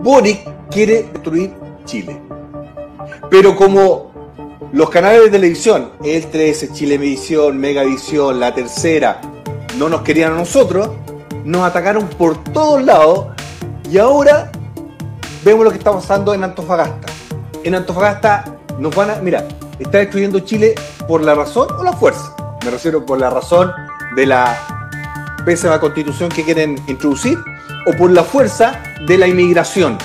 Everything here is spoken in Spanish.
Boric quiere destruir Chile. Pero como los canales de televisión, el 13, Chilevisión, Megavisión, La Tercera, no nos querían a nosotros, nos atacaron por todos lados y ahora vemos lo que está pasando en Antofagasta. En Antofagasta nos van a, mira, está destruyendo Chile por la razón o la fuerza. Me refiero por la razón de la pésima constitución que quieren introducir o por la fuerza de la inmigración